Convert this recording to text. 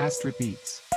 Astra Beats.